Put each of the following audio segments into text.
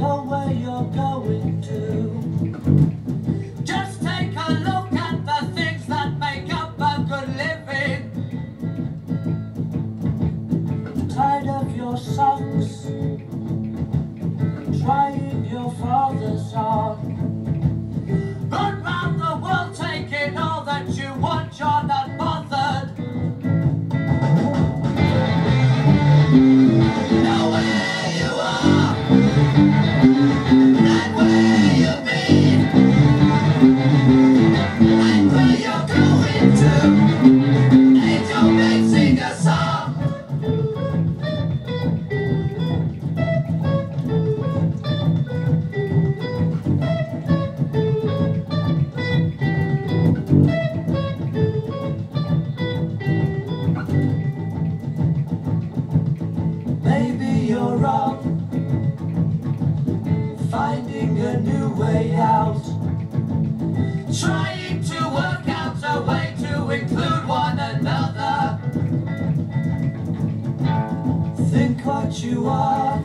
where you're going to. Just take a look at the things that make up a good living. Tired of your socks, trying your father's on. what you are.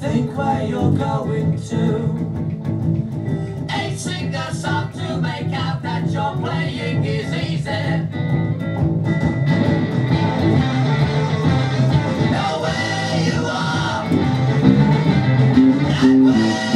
Think where you're going to. Ain't sing the song to make out that your playing is easy. That way you are. That way.